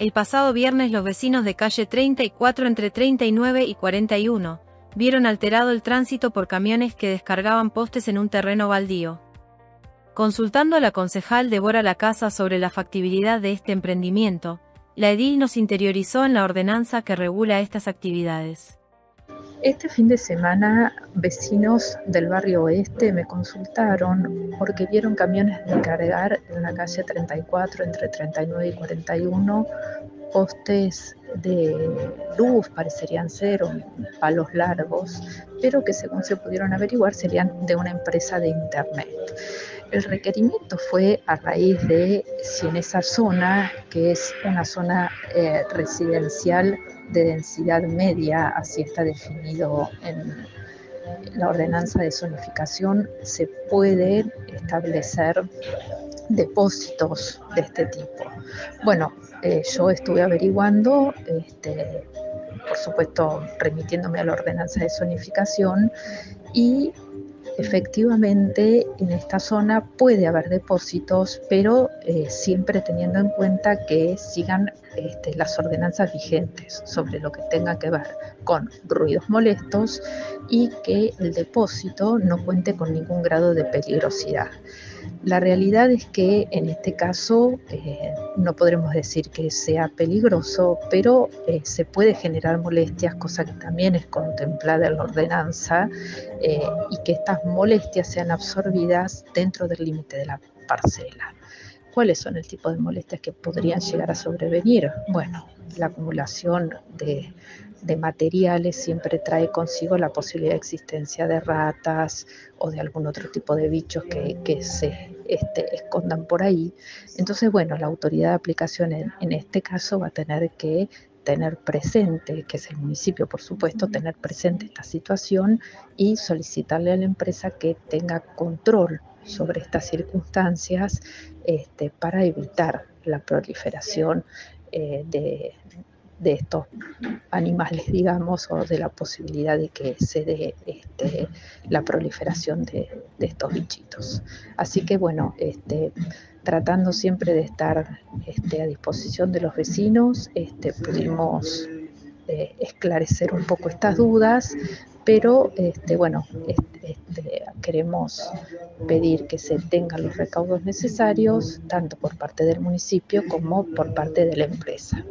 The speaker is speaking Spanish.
El pasado viernes los vecinos de calle 34 entre 39 y 41 vieron alterado el tránsito por camiones que descargaban postes en un terreno baldío. Consultando a la concejal Débora La Casa sobre la factibilidad de este emprendimiento, la edil nos interiorizó en la ordenanza que regula estas actividades. Este fin de semana vecinos del barrio oeste me consultaron porque vieron camiones descargar en la calle 34 entre 39 y 41 postes de luz, parecerían ser, palos largos, pero que según se pudieron averiguar serían de una empresa de internet. El requerimiento fue a raíz de si en esa zona, que es una zona eh, residencial de densidad media, así está definido en la ordenanza de zonificación, se puede establecer depósitos de este tipo. Bueno, eh, yo estuve averiguando, este, por supuesto remitiéndome a la ordenanza de zonificación, y efectivamente en esta zona puede haber depósitos, pero eh, siempre teniendo en cuenta que sigan este, las ordenanzas vigentes sobre lo que tenga que ver con ruidos molestos y que el depósito no cuente con ningún grado de peligrosidad. La realidad es que en este caso eh, no podremos decir que sea peligroso, pero eh, se puede generar molestias, cosa que también es contemplada en la ordenanza, eh, y que estas molestias sean absorbidas dentro del límite de la parcela. ¿Cuáles son el tipo de molestias que podrían llegar a sobrevenir? Bueno, la acumulación de, materiales siempre trae consigo la posibilidad de existencia de ratas o de algún otro tipo de bichos que, se este, escondan por ahí. Entonces, bueno, la autoridad de aplicación en, este caso va a tener que tener presente, que es el municipio, por supuesto, tener presente esta situación y solicitarle a la empresa que tenga control sobre estas circunstancias este, para evitar la proliferación eh, de, estos animales, digamos, o de la posibilidad de que se dé este, la proliferación de, estos bichitos. Así que bueno, este, tratando siempre de estar este, a disposición de los vecinos, este, pudimos eh, esclarecer un poco estas dudas, pero este, bueno, este, este, queremos pedir que se tengan los recaudos necesarios, tanto por parte del municipio como por parte de la empresa.